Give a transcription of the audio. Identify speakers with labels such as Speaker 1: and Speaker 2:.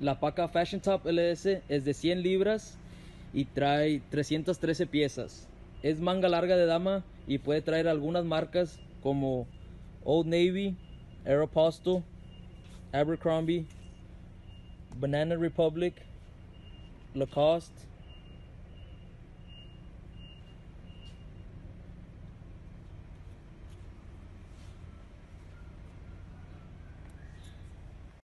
Speaker 1: La paca Fashion Top LS es de 100 libras y trae 313 piezas. Es manga larga de dama y puede traer algunas marcas como Old Navy, Aeropostale, Abercrombie, Banana Republic, Lacoste,